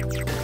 you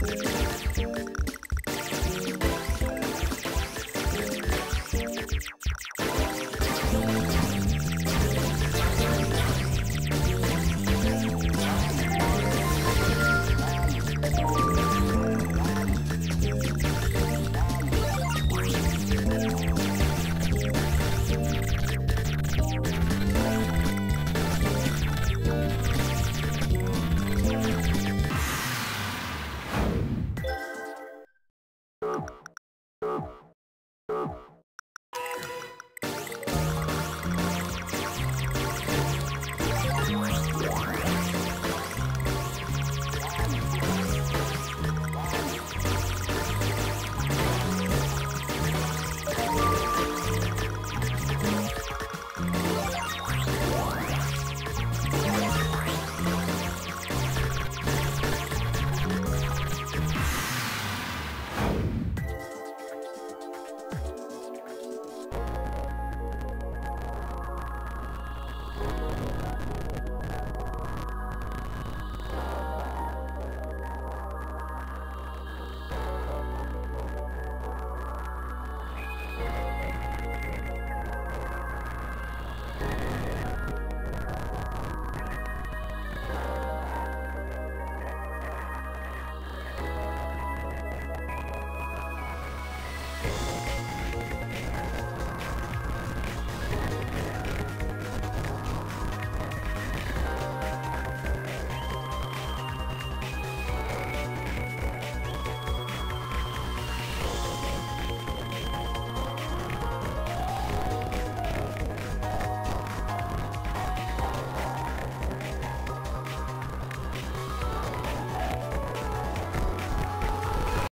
you